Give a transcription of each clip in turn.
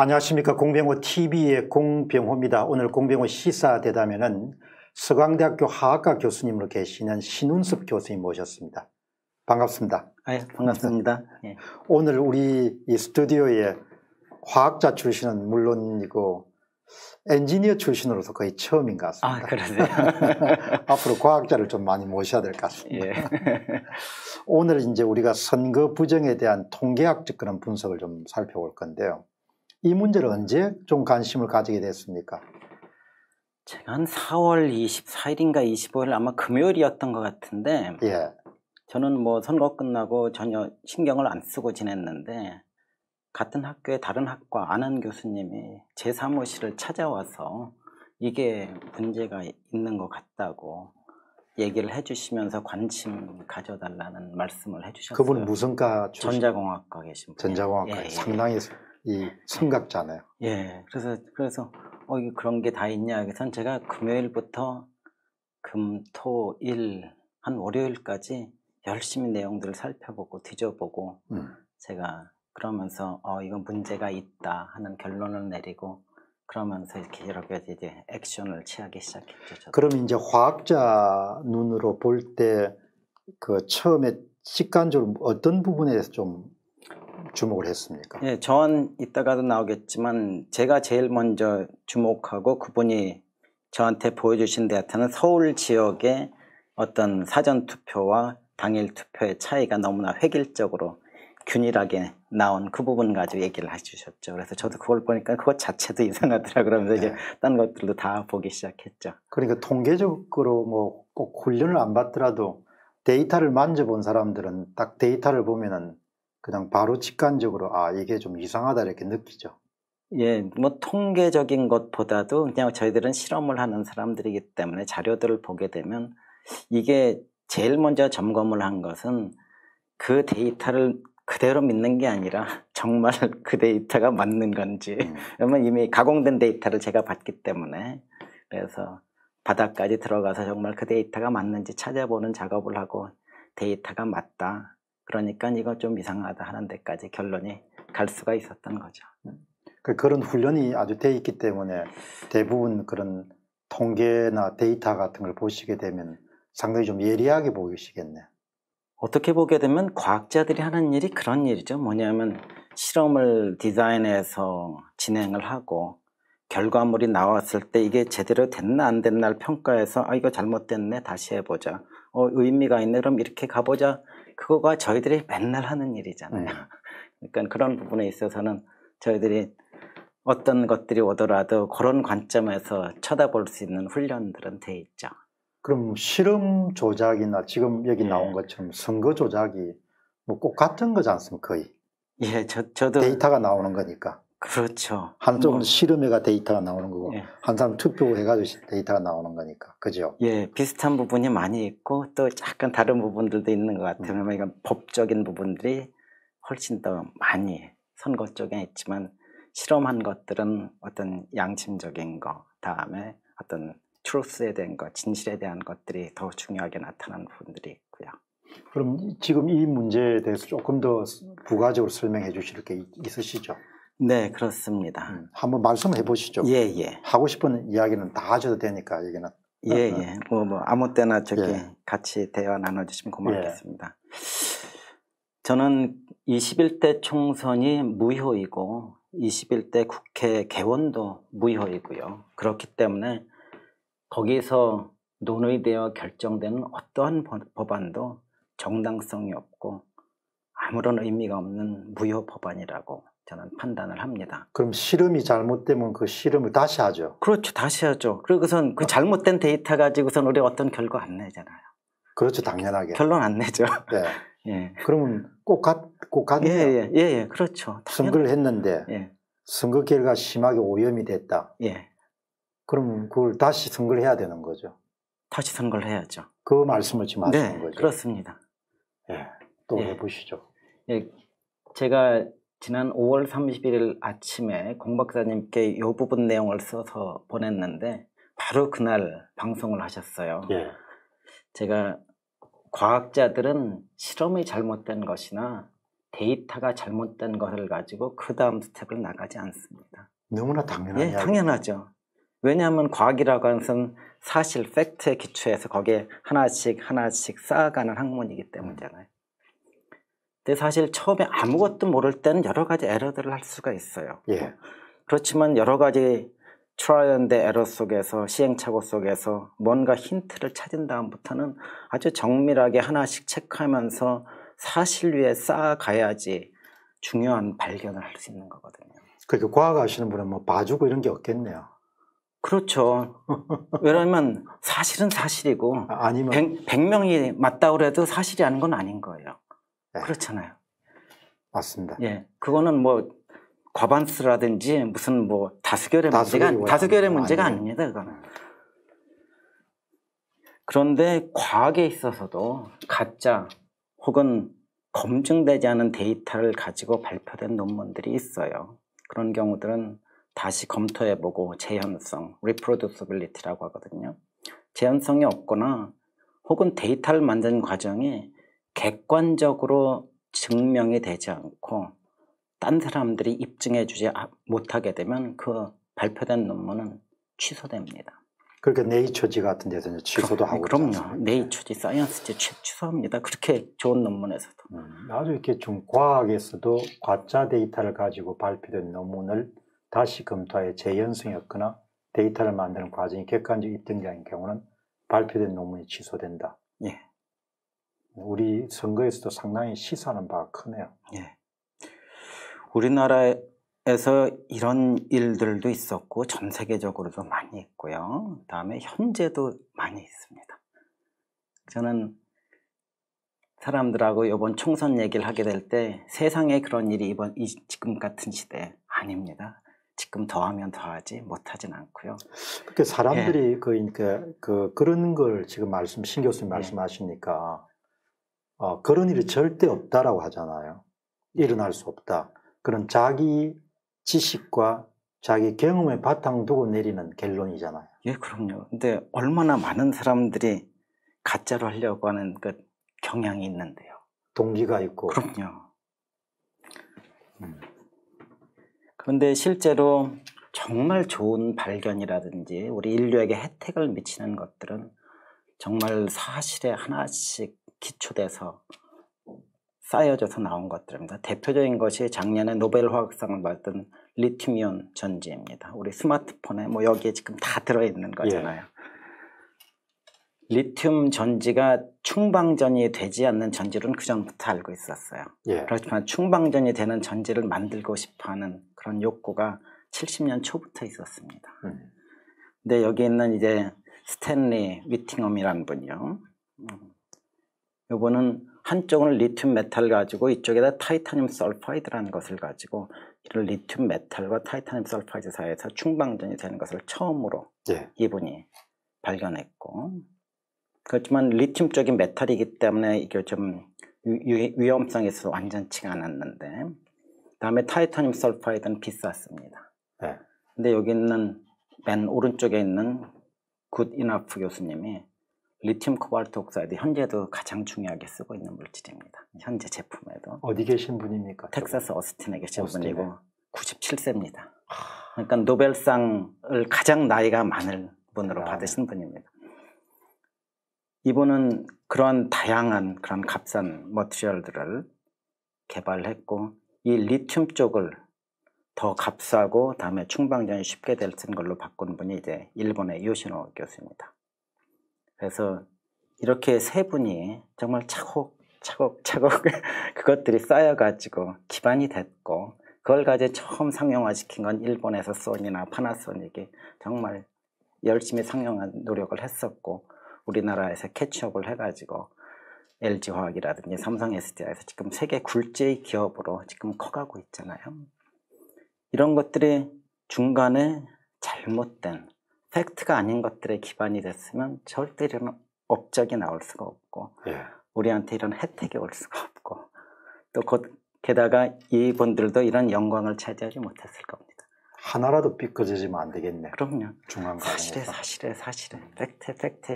안녕하십니까 공병호 TV의 공병호입니다. 오늘 공병호 시사 대담에는 서강대학교 하학과 교수님으로 계시는 신운섭 교수님 모셨습니다. 반갑습니다. 아, 반갑습니다. 예. 오늘 우리 이 스튜디오에 화학자 출신은 물론이고 엔지니어 출신으로서 거의 처음인 것 같습니다. 아, 그러세요? 앞으로 과학자를 좀 많이 모셔야 될 것 같습니다. 예. 오늘 이제 우리가 선거 부정에 대한 통계학적 그런 분석을 좀 살펴볼 건데요. 이 문제를 언제 좀 관심을 가지게 됐습니까? 제가 한 4월 24일인가 25일 아마 금요일이었던 것 같은데 예. 저는 뭐 선거 끝나고 전혀 신경을 안 쓰고 지냈는데 같은 학교의 다른 학과 아는 교수님이 제 사무실을 찾아와서 이게 문제가 있는 것 같다고 얘기를 해주시면서 관심 가져달라는 말씀을 해주셨어요. 그분은 무슨 과 출신? 전자공학과 계신 분. 전자공학과 예, 예. 상당히 이 성각자네요. 예, 그래서 그래서 어 이게 그런 게 다 있냐 그래서 제가 금요일부터 금, 토, 일, 한 월요일까지 열심히 내용들을 살펴보고 뒤져보고 음. 제가 그러면서 어 이건 문제가 있다 하는 결론을 내리고 그러면서 이렇게 여러 가지 이제 액션을 취하기 시작했죠. 저도. 그럼 이제 화학자 눈으로 볼 때 그 처음에 직관적으로 어떤 부분에 대해서 좀 주목을 했습니까? 예, 저는 이따가도 나오겠지만 제가 제일 먼저 주목하고 그분이 저한테 보여주신 데이터는 서울 지역의 어떤 사전 투표와 당일 투표의 차이가 너무나 획일적으로 균일하게 나온 그 부분 가지고 얘기를 해주셨죠. 그래서 저도 그걸 보니까 그것 자체도 이상하더라 그러면서 이제 네. 딴 것들도 다 보기 시작했죠. 그러니까 통계적으로 뭐 꼭 훈련을 안 받더라도 데이터를 만져본 사람들은 딱 데이터를 보면은 그냥 바로 직관적으로 아 이게 좀 이상하다 이렇게 느끼죠. 예, 뭐 통계적인 것보다도 그냥 저희들은 실험을 하는 사람들이기 때문에 자료들을 보게 되면 이게 제일 먼저 점검을 한 것은 그 데이터를 그대로 믿는 게 아니라 정말 그 데이터가 맞는 건지 음. 왜냐면 이미 가공된 데이터를 제가 봤기 때문에 그래서 바닥까지 들어가서 정말 그 데이터가 맞는지 찾아보는 작업을 하고 데이터가 맞다 그러니까 이거 좀 이상하다 하는 데까지 결론이 갈 수가 있었던 거죠. 그 그런 훈련이 아주 돼 있기 때문에 대부분 그런 통계나 데이터 같은 걸 보시게 되면 상당히 좀 예리하게 보이시겠네. 어떻게 보게 되면 과학자들이 하는 일이 그런 일이죠. 뭐냐면 실험을 디자인해서 진행을 하고 결과물이 나왔을 때 이게 제대로 됐나 안 됐나를 평가해서 아 이거 잘못됐네 다시 해보자. 어 의미가 있네 그럼 이렇게 가보자. 그거가 저희들이 맨날 하는 일이잖아요. 음. 그러니까 그런 부분에 있어서는 저희들이 어떤 것들이 오더라도 그런 관점에서 쳐다볼 수 있는 훈련들은 돼 있죠. 그럼 실험 조작이나 지금 여기 예. 나온 것처럼 선거 조작이 뭐 꼭 같은 거지 않습니까? 거의 예, 저, 저도 데이터가 나오는 거니까 그렇죠. 한쪽은 뭐, 실험해가 데이터가 나오는 거고 예. 한 사람 투표해가지고 데이터가 나오는 거니까 그죠? 예, 비슷한 부분이 많이 있고 또 약간 다른 부분들도 있는 것 같아요. 음. 그러니까 법적인 부분들이 훨씬 더 많이 선거 쪽에 있지만 실험한 것들은 어떤 양심적인 거, 다음에 어떤 트루스에 대한 것, 진실에 대한 것들이 더 중요하게 나타나는 부분들이 있고요. 그럼 지금 이 문제에 대해서 조금 더 부가적으로 설명해 주실 게 있- 있으시죠? 네, 그렇습니다. 음, 한번 말씀해 보시죠. 예, 예. 하고 싶은 이야기는 다 하셔도 되니까 여기는 예, 어, 어. 예. 뭐, 뭐, 아무 때나 저기 예. 같이 대화 나눠주시면 고맙겠습니다. 저는 21대 총선이 무효이고, 21대 국회 개원도 무효이고요. 그렇기 때문에 거기서 논의되어 결정되는 어떠한 법- 법안도 정당성이 없고 아무런 의미가 없는 무효 법안이라고 저는 판단을 합니다. 그럼 실험이 잘못되면 그 실험을 다시 하죠. 그렇죠. 다시 하죠. 그리고선 그 잘못된 데이터 가지고선 우리 어떤 결과 안 내잖아요. 그렇죠, 당연하게. 결론 안 내죠. 네. 예. 그러면 꼭 가, 꼭 예, 가네요. 예, 예, 예, 그렇죠. 당연- 선거를 했는데 예, 선거 결과 심하게 오염이 됐다. 예. 그럼 그걸 다시 선거를 해야 되는 거죠. 다시 선거를 해야죠. 그 말씀을 지금 하시는 네, 거죠. 그렇습니다. 예. 또 예. 해보시죠. 예, 제가 지난 5월 31일 아침에 공 박사님께 이 부분 내용을 써서 보냈는데 바로 그날 방송을 하셨어요. 예. 제가 과학자들은 실험이 잘못된 것이나 데이터가 잘못된 것을 가지고 그 다음 스텝을 나가지 않습니다. 너무나 당연한 예. 당연하죠. 왜냐하면 과학이라고 하는 것은 사실 팩트에 기초해서 거기에 하나씩 하나씩 쌓아가는 학문이기 때문이잖아요. 근데 사실 처음에 아무것도 모를 때는 여러 가지 에러들을 할 수가 있어요. 예. 그렇지만 여러 가지 trial and error 속에서 시행착오 속에서 뭔가 힌트를 찾은 다음부터는 아주 정밀하게 하나씩 체크하면서 사실 위에 쌓아가야지 중요한 발견을 할 수 있는 거거든요. 그러니까 과학 하시는 분은 뭐 봐주고 이런 게 없겠네요. 그렇죠. 왜냐하면 사실은 사실이고 아, 아니면 100, 100명이 맞다고 그래도 사실이 아닌 건 아닌 거예요. 네. 그렇잖아요. 맞습니다. 예. 그거는 뭐 과반수라든지 무슨 뭐 다수결의 문제가 다수결의 문제가 아니에요. 아닙니다. 그거는. 그런데 과학에 있어서도 가짜 혹은 검증되지 않은 데이터를 가지고 발표된 논문들이 있어요. 그런 경우들은 다시 검토해보고 재현성, reproducibility라고 하거든요. 재현성이 없거나 혹은 데이터를 만드는 과정이 객관적으로 증명이 되지 않고 딴 사람들이 입증해 주지 아- 못하게 되면 그 발표된 논문은 취소됩니다. 그렇게 네이처지 같은 데서 취소도 하고 그럼요. 네이처지, 사이언스지 취- 취소합니다. 그렇게 좋은 논문에서도. 음, 아주 이렇게 좀 과학에서도 가짜 데이터를 가지고 발표된 논문을 다시 검토하여 없거나 데이터를 만드는 과정이 객관적 입증자인 경우는 발표된 논문이 취소된다. 예. 우리 선거에서도 상당히 시사하는 바가 크네요. 예. 우리나라에서 이런 일들도 있었고 전 세계적으로도 많이 있고요. 그다음에 현재도 많이 있습니다. 저는 사람들하고 이번 총선 얘기를 하게 될 때 세상에 그런 일이 이번 이 지금 같은 시대 아닙니다. 지금 더하면 더하지 못하진 않고요. 그렇게 사람들이 그, 그러니까 그 그런 걸 지금 말씀 신 교수님 예. 말씀하시니까 어, 그런 일이 절대 없다라고 하잖아요. 일어날 수 없다. 그런 자기 지식과 자기 경험에 바탕 두고 내리는 결론이잖아요. 예, 그럼요. 근데 얼마나 많은 사람들이 가짜로 하려고 하는 그 경향이 있는데요. 동기가 있고. 그럼요. 음. 그런데 실제로 정말 좋은 발견이라든지 우리 인류에게 혜택을 미치는 것들은 정말 사실에 하나씩 기초돼서 쌓여져서 나온 것들입니다. 대표적인 것이 작년에 노벨 화학상을 받은 리튬이온 전지입니다. 우리 스마트폰에 뭐 여기에 지금 다 들어있는 거잖아요. 리튬 전지가 충방전이 되지 않는 전지로는 그 전부터 알고 있었어요. 예. 그렇지만 충방전이 되는 전지를 만들고 싶어하는 그런 욕구가 70년 초부터 있었습니다. 음. 근데 여기 있는 이제 스탠리 위팅엄이라는 분이요. 음. 요거는 한쪽은 리튬 메탈 가지고 이쪽에다 타이타늄 sulfide라는 것을 가지고 이런 리튬 메탈과 타이타늄 sulfide 사이에서 충방전이 되는 것을 처음으로 예. 이분이 발견했고 그렇지만 리튬 쪽이 메탈이기 때문에 이게 좀 위- 위험성이 있어서 완전치가 않았는데 다음에 타이타늄 sulfide는 비쌌습니다. 네. 근데 여기 있는 맨 오른쪽에 있는 굿이너프 교수님이 리튬 코발트 oxide 현재도 가장 중요하게 쓰고 있는 물질입니다. 현재 제품에도 어디 계신 분입니까? 텍사스 어스틴에 계신 오스틴에. 분이고 97세입니다. 그러니까 노벨상을 가장 나이가 많은 분으로 아. 받으신 분입니다. 이분은 그런 다양한 그런 값싼 material들을 개발했고 이 리튬 쪽을 더 값싸고 다음에 충방전이 쉽게 될수 있는 걸로 바꾼 분이 이제 일본의 요시노 교수입니다. 그래서 이렇게 세 분이 정말 차곡 차곡 차곡 그것들이 쌓여가지고 기반이 됐고 그걸 가지고 처음 상용화시킨 건 일본에서 소니나 파나소닉이 정말 열심히 상용화 노력을 했었고 우리나라에서 캐치업을 해가지고 LG화학이라든지 삼성 SDI에서 지금 세계 굴지의 기업으로 지금 커가고 있잖아요. 이런 것들이 중간에 잘못된 팩트가 아닌 것들에 기반이 됐으면 절대 이런 업적이 나올 수가 없고 예. 우리한테 이런 혜택이 올 수가 없고 또 곧 게다가 이분들도 이런 영광을 차지하지 못했을 겁니다. 하나라도 삐끗해지면 안 되겠네. 그럼요. 중앙 사실에. 사실에 사실에 팩트 팩트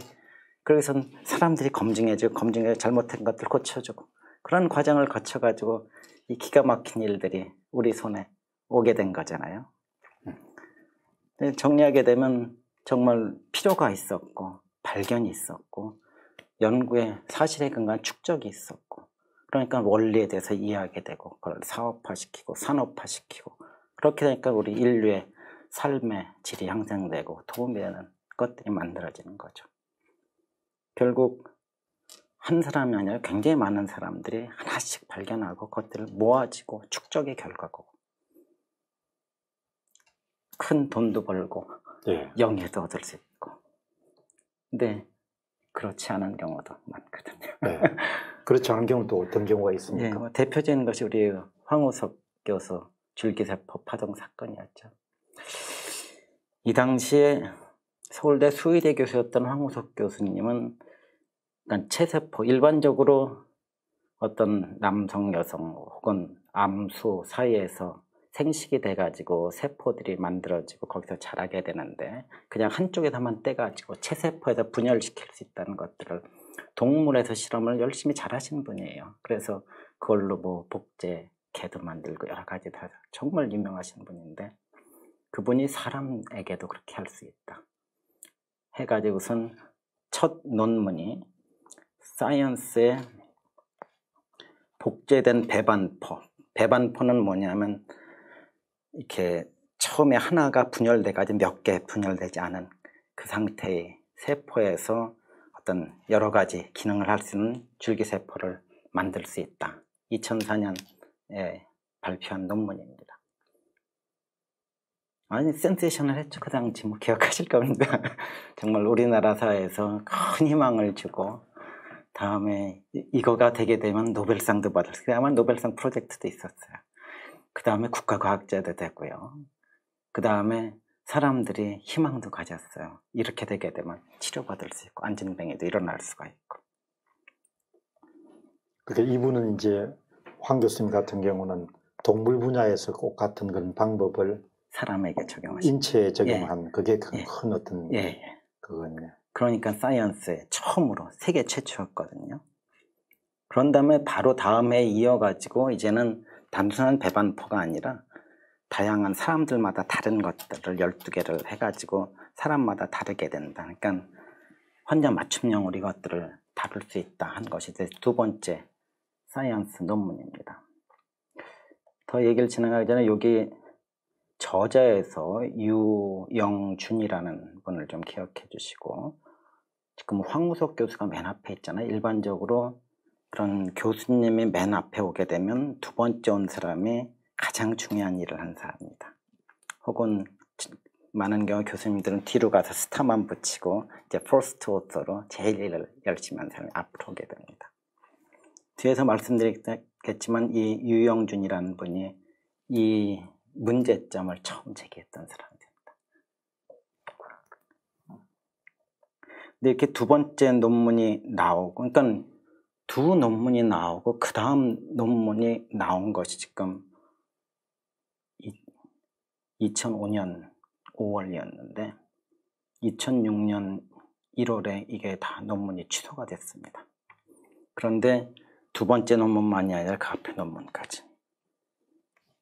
그래서 사람들이 검증해주고 검증해 잘못된 것들 고쳐주고 그런 과정을 거쳐가지고 이 기가 막힌 일들이 우리 손에 오게 된 거잖아요. 근데 정리하게 되면 정말 필요가 있었고 발견이 있었고 연구에 사실에 근거한 축적이 있었고 그러니까 원리에 대해서 이해하게 되고 그걸 사업화시키고 산업화시키고 그렇게 되니까 우리 인류의 삶의 질이 향상되고 도움이 되는 것들이 만들어지는 거죠. 결국 한 사람이 아니라 굉장히 많은 사람들이 하나씩 발견하고 그것들을 모아지고 축적의 결과고 큰 돈도 벌고 예. 영예도 얻을 수 있고 근데 그렇지 않은 경우도 많거든요. 네. 그렇지 않은 경우는 또 어떤 경우가 예, 있습니까? 뭐 대표적인 것이 우리 황우석 교수 줄기세포 파동 사건이었죠. 이 당시에 서울대 수의대 교수였던 황우석 교수님은 그러니까 체세포 일반적으로 어떤 남성 여성 혹은 암수 사이에서 생식이 돼가지고 세포들이 만들어지고 거기서 자라게 되는데 그냥 한쪽에서만 떼가지고 체세포에서 분열시킬 수 있다는 것들을 동물에서 실험을 열심히 잘하시는 분이에요. 그래서 그걸로 뭐 복제 개도 만들고 여러 가지 다 정말 유명하신 분인데 그분이 사람에게도 그렇게 할 수 있다. 해가지고선 첫 논문이 사이언스의 복제된 배반포. 배반포는 뭐냐면 이렇게 처음에 하나가 분열돼가지고 몇 개 분열되지 않은 그 상태의 세포에서 어떤 여러 가지 기능을 할 수 있는 줄기세포를 만들 수 있다. 2004년에 발표한 논문입니다. 아니 센세이션을 했죠. 그 당시 뭐 기억하실 겁니다. 정말 우리나라 사회에서 큰 희망을 주고 다음에 이- 이거가 되게 되면 노벨상도 받을 수 있어요. 아마 노벨상 프로젝트도 있었어요. 그 다음에 국가과학자도 되고요. 그 다음에 사람들이 희망도 가졌어요. 이렇게 되게 되면 치료받을 수 있고 안진병에도 일어날 수가 있고. 그러니까 이분은 이제 황 교수님 같은 경우는 동물 분야에서 꼭 같은 그런 방법을 사람에게 적용하시고. 인체에 적용한 그게 큰, 예. 큰 어떤 예, 예. 그거네. 그러니까 사이언스에 처음으로 세계 최초였거든요. 그런 다음에 바로 다음에 이어가지고 이제는 단순한 배반포가 아니라 다양한 사람들마다 다른 것들을 12개를 해가지고 사람마다 다르게 된다. 그러니까 환자 맞춤형으로 이것들을 다룰 수 있다 한 것이 두 번째 사이언스 논문입니다. 더 얘기를 진행하기 전에 여기 저자에서 유영준이라는 분을 좀 기억해 주시고 지금 황우석 교수가 맨 앞에 있잖아요. 일반적으로 그런 교수님이 맨 앞에 오게 되면 두 번째 온 사람이 가장 중요한 일을 한 사람입니다. 혹은 지- 많은 경우 교수님들은 뒤로 가서 스타만 붙이고 이제 first author로 제일 일을 열심히 한 사람이 앞으로 오게 됩니다. 뒤에서 말씀드리겠지만 이 유영준이라는 분이 이 문제점을 처음 제기했던 사람입니다. 근데 이렇게 두 번째 논문이 나오고, 그러니까 두 논문이 나오고 그 다음 논문이 나온 것이 지금 2005년 5월이었는데 2006년 1월에 이게 다 논문이 취소가 됐습니다. 그런데 두 번째 논문만이 아니라 그 앞에 논문까지.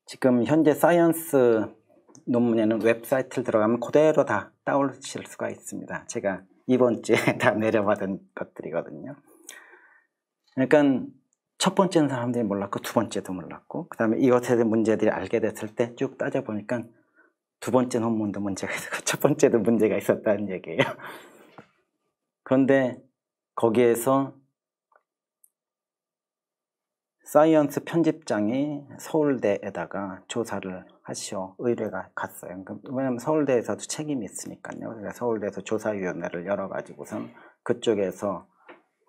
지금 현재 사이언스 논문에는 웹사이트를 들어가면 그대로 다 다운로드실 수가 있습니다. 제가 이번 주에 다 내려받은 것들이거든요. 그러니까 첫 번째는 사람들이 몰랐고 두 번째도 몰랐고 그 다음에 이것에 대한 문제들이 알게 됐을 때 쭉 따져보니까 두 번째 논문도 문제가 있었고 첫 번째도 문제가 있었다는 얘기예요. 그런데 거기에서 사이언스 편집장이 서울대에다가 조사를 하시오 의뢰가 갔어요. 그러니까 왜냐하면 서울대에서도 책임이 있으니까요. 그래서 서울대에서 조사위원회를 열어가지고선 그쪽에서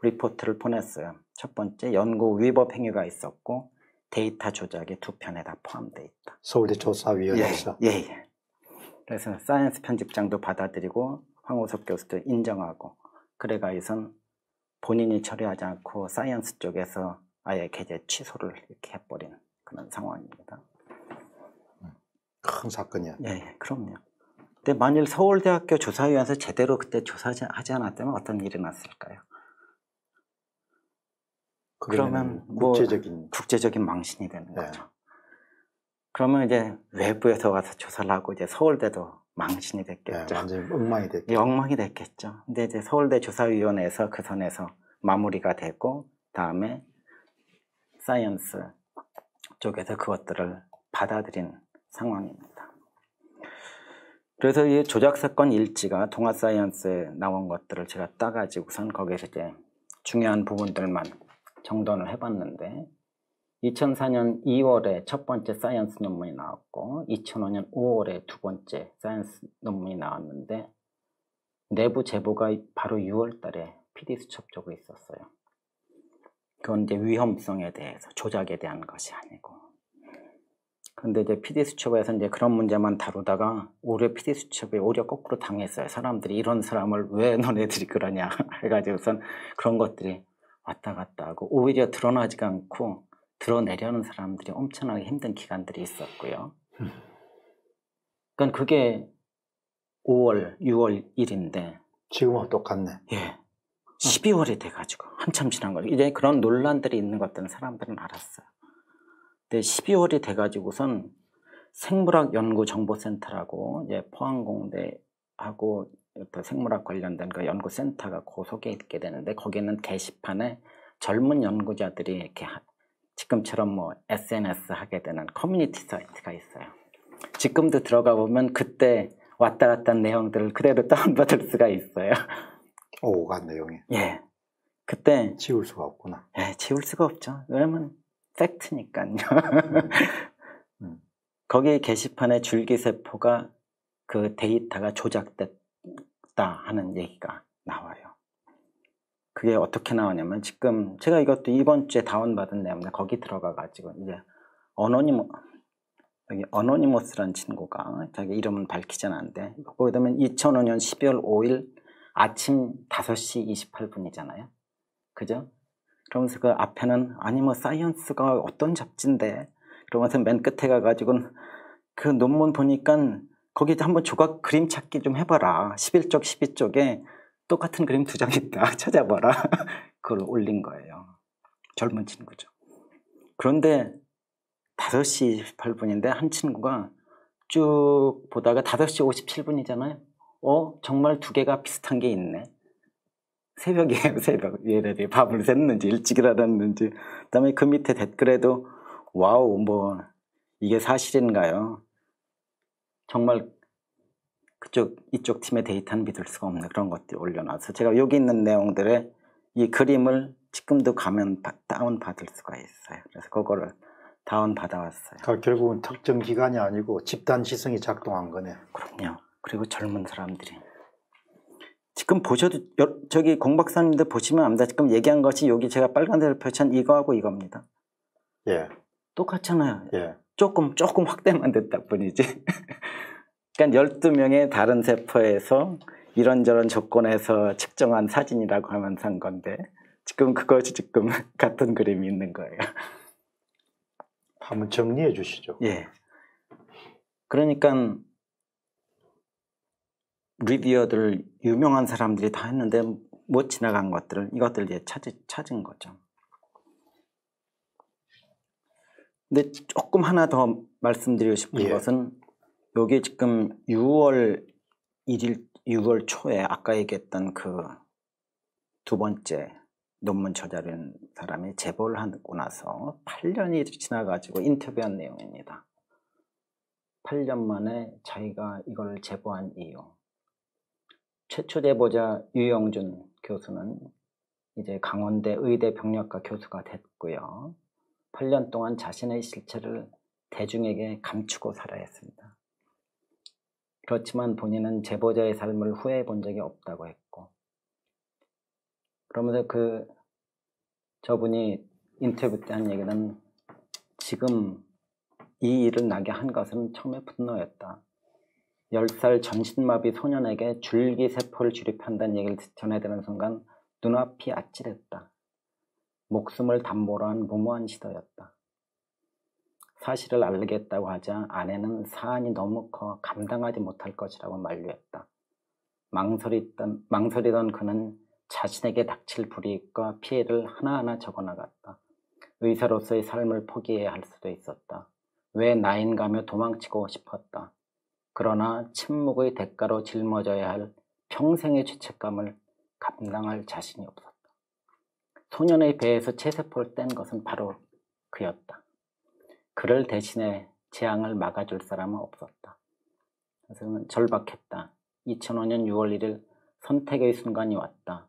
리포트를 보냈어요. 첫 번째 연구 위법 행위가 있었고 데이터 조작이 두 편에 다 포함되어 있다. 서울대 조사위원회에서 예, 예. 그래서 사이언스 편집장도 받아들이고 황우석 교수도 인정하고 그래가지고선 본인이 처리하지 않고 사이언스 쪽에서 아예 게재 취소를 이렇게 해버린 그런 상황입니다. 큰 사건이야. 예, 예, 그럼요. 근데 만일 서울대학교 조사위원회에서 제대로 그때 조사하지 하지 않았다면 어떤 일이 났을까요? 그러면 뭐 국제적인 국제적인 망신이 되는 네. 거죠. 그러면 이제 외부에서 와서 조사를 하고 이제 서울대도 망신이 네, 됐겠죠. 완전히 엉망이 됐죠. 예, 엉망이 됐겠죠. 근데 이제 서울대 조사위원회에서 그 선에서 마무리가 되고 다음에 사이언스 쪽에서 그것들을 받아들인 상황입니다. 그래서 이 조작 사건 일지가 동아 사이언스에 나온 것들을 제가 따가지고선 거기에서 이제 중요한 부분들만 정돈을 해봤는데 2004년 2월에 첫 번째 사이언스 논문이 나왔고 2005년 5월에 두 번째 사이언스 논문이 나왔는데 내부 제보가 바로 6월 달에 PD 수첩 쪽에 있었어요. 그건 이제 위험성에 대해서 조작에 대한 것이 아니고 근데 이제 PD 수첩에서 이제 그런 문제만 다루다가 오히려 PD 수첩에 오히려 거꾸로 당했어요. 사람들이 이런 사람을 왜 너네들이 그러냐 해가지고선 그런 것들이 왔다 갔다 하고 오히려 드러나지가 않고 드러내려는 사람들이 엄청나게 힘든 기간들이 있었고요. 그러니까 그게 5월, 6월 일인데 지금은 똑같네. 예. 12월이 돼가지고 한참 지난 거예요. 이제 그런 논란들이 있는 것들은 사람들은 알았어요. 근데 12월이 돼가지고선 생물학 연구 정보센터라고 이제 포항공대하고 또 생물학 관련된 그 연구센터가 고속에 있게 되는데 거기는 게시판에 젊은 연구자들이 이렇게 하- 지금처럼 뭐 SNS 하게 되는 커뮤니티 사이트가 있어요. 지금도 들어가 보면 그때 왔다 갔다 한 내용들을 그대로 다운받을 수가 있어요. 오간 내용이 예. 그때 지울 수가 없구나. 예, 지울 수가 없죠. 왜냐면 팩트니까요. 음. 거기 게시판에 줄기세포가 그 데이터가 조작됐 다 하는 얘기가 나와요. 그게 어떻게 나오냐면 지금 제가 이것도 이번 주에 다운받은 내용인데 거기 들어가 가지고 이제 어노니모 여기 어노니머스라는 친구가 자기 이름은 밝히지 않았는데 거기 보면 2005년 12월 5일 아침 5시 28분이잖아요. 그죠? 그러면서 그 앞에는 아니 뭐 사이언스가 어떤 잡지인데 그러면서 맨 끝에 가가지고는 그 논문 보니까 거기 한번 조각 그림 찾기 좀 해봐라. 11쪽 12쪽에 똑같은 그림 두 장 있다. 찾아봐라. 그걸 올린 거예요. 젊은 친구죠. 그런데 5시 28분인데 한 친구가 쭉 보다가 5시 57분이잖아요. 어? 정말 두 개가 비슷한 게 있네. 새벽이에요, 새벽. 얘네들이 밤을 샜는지 일찍 일어났는지. 그 다음에 그 밑에 댓글에도 와우, 뭐 이게 사실인가요? 정말 그쪽 이쪽 팀의 데이터는 믿을 수가 없는 그런 것들이 올려놔서 제가 여기 있는 내용들의 이 그림을 지금도 가면 바- 다운 받을 수가 있어요. 그래서 그거를 다운 받아왔어요. 그러니까 결국은 특정 기관이 아니고 집단 지성이 작동한 거네. 그럼요. 그리고 젊은 사람들이. 지금 보셔도 여- 저기 공 박사님들 보시면 압니다. 지금 얘기한 것이 여기 제가 빨간색을 표시한 이거하고 이겁니다. 예, 똑같잖아요. 예. 조금 조금 확대만 됐다 뿐이지. 그러니까 12명의 다른 세포에서 이런저런 조건에서 측정한 사진이라고 하면서 한 건데 지금 그것이 지금 같은 그림이 있는 거예요. 한번 정리해 주시죠. 예. 그러니까 리뷰어들 유명한 사람들이 다 했는데 못 지나간 것들을 이것들 이제 찾, 찾은 거죠. 근데 조금 하나 더 말씀드리고 싶은 예. 것은 여기 지금 6월 1일 6월 초에 아까 얘기했던 그 두 번째 논문 저자인 사람이 제보를 하고 나서 8년이 지나가지고 인터뷰한 내용입니다. 8년 만에 자기가 이걸 제보한 이유. 최초 제보자 유영준 교수는 이제 강원대 의대 병력과 교수가 됐고요. 8년 동안 자신의 실체를 대중에게 감추고 살아야 했습니다. 그렇지만 본인은 제보자의 삶을 후회해 본 적이 없다고 했고, 그러면서 그 저분이 인터뷰 때 한 얘기는 지금 이 일을 나게 한 것은 처음에 분노였다. 10살 전신마비 소년에게 줄기세포를 주립한다는 얘기를 전해드는 순간 눈앞이 아찔했다. 목숨을 담보로 한 무모한 시도였다. 사실을 알리겠다고 하자 아내는 사안이 너무 커 감당하지 못할 것이라고 만류했다. 망설이던, 망설이던 그는 자신에게 닥칠 불이익과 피해를 하나하나 적어나갔다. 의사로서의 삶을 포기해야 할 수도 있었다. 왜 나인가며 도망치고 싶었다. 그러나 침묵의 대가로 짊어져야 할 평생의 죄책감을 감당할 자신이 없었다. 소년의 배에서 체세포를 뗀 것은 바로 그였다. 그를 대신해 재앙을 막아줄 사람은 없었다. 그래서 절박했다. 2005년 6월 1일 선택의 순간이 왔다.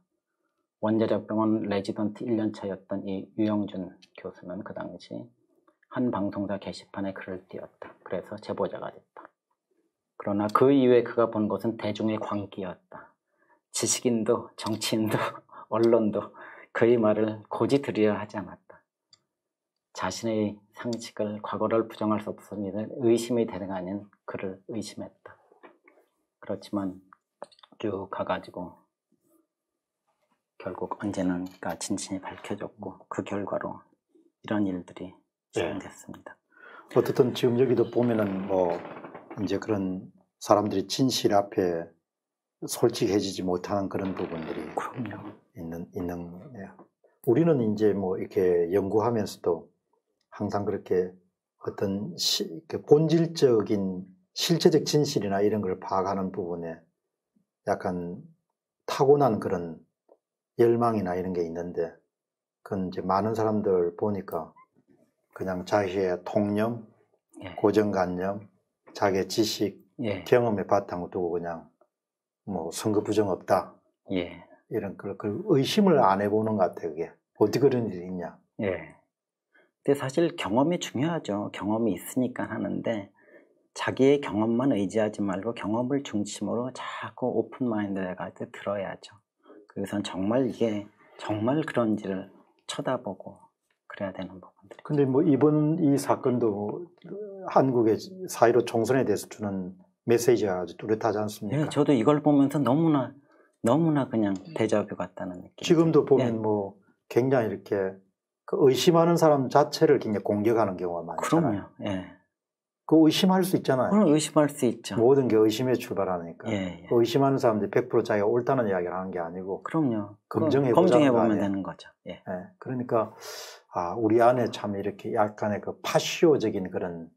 원자력 병원 레지던트 1년차였던 이 류영준 교수는 그 당시 한 방송사 게시판에 글을 띄웠다. 그래서 제보자가 됐다. 그러나 그 이후에 그가 본 것은 대중의 광기였다. 지식인도 정치인도 언론도 그의 말을 고지 들으려 하지 않았다. 자신의 상식을 과거를 부정할 수 없으니 의심이 되는 아닌 그를 의심했다. 그렇지만 쭉 가가지고 결국 언제는가 그러니까 진실이 밝혀졌고 그 결과로 이런 일들이 진행됐습니다. 네. 어떻든 지금 여기도 보면은 뭐 이제 그런 사람들이 진실 앞에 솔직해지지 못하는 그런 부분들이 그럼요. 있는 있는 네. 우리는 이제 뭐 이렇게 연구하면서도 항상 그렇게 어떤 시, 그 본질적인 실체적 진실이나 이런 걸 파악하는 부분에 약간 타고난 그런 열망이나 이런 게 있는데 그건 이제 많은 사람들 보니까 그냥 자기의 통념, 예. 고정관념, 자기의 지식, 예. 경험에 바탕을 두고 그냥 뭐 선거 부정 없다. 예. 이런 그, 그 의심을 안 해보는 것 같아요. 그게 어떻게 그런 일이 있냐. 예. 근데 사실 경험이 중요하죠. 경험이 있으니까 하는데 자기의 경험만 의지하지 말고 경험을 중심으로 자꾸 오픈 마인드에 가서 들어야죠. 그래서 정말 이게 정말 그런지를 쳐다보고 그래야 되는 부분들. 근데 뭐 이번 이 사건도 한국의 사회로 총선에 대해서 주는 메시지가 아주 뚜렷하지 않습니까? 네, 저도 이걸 보면서 너무나 너무나 그냥 데자뷰 같다는 느낌. 지금도 보면 네. 뭐 굉장히 이렇게 그 의심하는 사람 자체를 굉장히 공격하는 경우가 많잖아요. 그럼요. 예. 그 의심할 수 있잖아요. 그럼 의심할 수 있죠. 모든 게 의심에 출발하니까. 예, 예. 그 의심하는 사람들이 100% 자기가 옳다는 이야기를 하는 게 아니고. 그럼요. 검증해 보면 되는 거죠. 예. 예. 그러니까 아, 우리 안에 참 이렇게 약간의 그 파시오적인 그런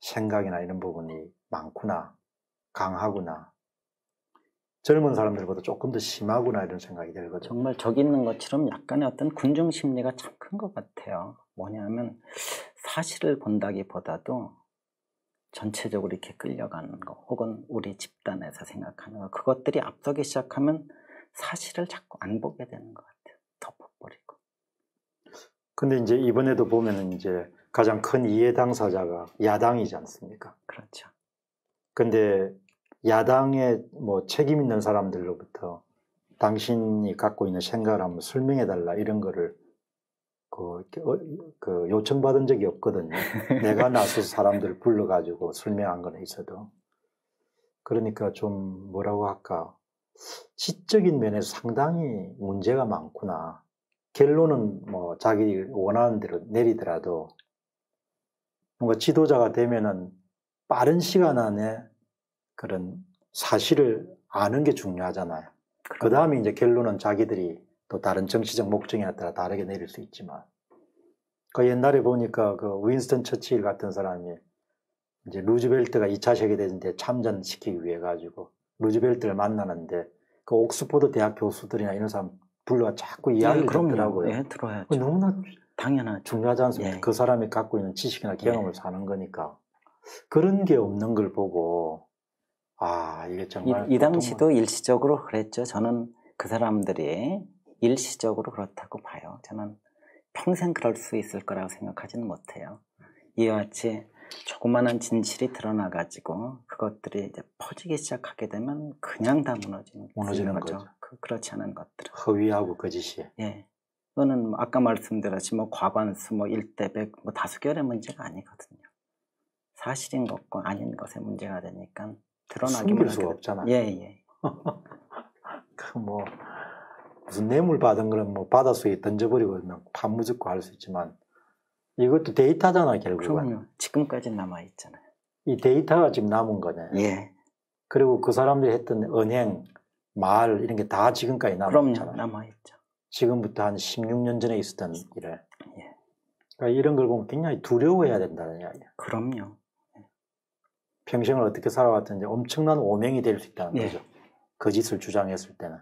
생각이나 이런 부분이 많구나. 강하구나. 젊은 사람들보다 조금 더 심하구나 이런 생각이 들거든요. 정말 저기 있는 것처럼 약간의 어떤 군중 심리가 참 큰 것 같아요. 뭐냐면 사실을 본다기보다도 전체적으로 이렇게 끌려가는 거 혹은 우리 집단에서 생각하는 거 그것들이 앞서기 시작하면 사실을 자꾸 안 보게 되는 것 같아요. 덮어버리고. 근데 이제 이번에도 보면은 이제 가장 큰 이해 당사자가 야당이지 않습니까? 그렇죠. 근데 야당의 뭐 책임 있는 사람들로부터 당신이 갖고 있는 생각을 한번 설명해 달라 이런 거를 그, 어, 그 요청받은 적이 없거든요. 내가 나서서 사람들을 불러가지고 설명한 건 있어도. 그러니까 좀 뭐라고 할까. 지적인 면에서 상당히 문제가 많구나. 결론은 뭐 자기 원하는 대로 내리더라도 뭔가 지도자가 되면은 빠른 시간 안에 그런 사실을 아는 게 중요하잖아요. 그 다음에 이제 결론은 자기들이 또 다른 정치적 목적에 따라 다르게 내릴 수 있지만 그 옛날에 보니까 그 윈스턴 처칠 같은 사람이 이제 루즈벨트가 2차 세계대전 때 참전시키기 위해 가지고 루즈벨트를 만나는데 그 옥스포드 대학 교수들이나 이런 사람 불러가 자꾸 이야기를 예, 듣더라고요. 예, 들어야죠. 너무나 당연하죠. 중요하지 않습니까? 예. 그 사람이 갖고 있는 지식이나 경험을 예. 사는 거니까 그런 게 없는 걸 보고 아 이게 정말 이, 이 당시도 일시적으로 그랬죠. 저는 그 사람들이 일시적으로 그렇다고 봐요. 저는 평생 그럴 수 있을 거라고 생각하지는 못해요. 이와 같이 조그마한 진실이 드러나가지고 그것들이 이제 퍼지기 시작하게 되면 그냥 다 무너지는, 무너지는 거죠. 거죠. 그, 그렇지 않은 것들. 허위하고 거짓이. 예. 이거는 뭐 아까 말씀드렸지 뭐 과관수, 뭐 1대 100, 뭐 다수결의 문제가 아니거든요. 사실인 것과 아닌 것의 문제가 되니까 드러나기만 수가 없잖아요. 예, 예. 그 뭐 무슨 뇌물 받은 거는 뭐 바닷속에 던져버리고 판무죽고 할 수 있지만 이것도 데이터잖아 결국은. 그럼요. 지금까지 남아 있잖아요. 이 데이터가 지금 남은 거네. 예. 그리고 그 사람들이 했던 은행, 말 이런 게 다 지금까지 남아 있잖아요. 남아 있죠. 지금부터 한 16년 전에 있었던 일을. 예. 그러니까 이런 걸 보면 굉장히 두려워해야 된다는 이야기야. 그럼요. 평생을 어떻게 살아왔든지 엄청난 오명이 될 수 있다는 예. 거죠. 거짓을 주장했을 때는.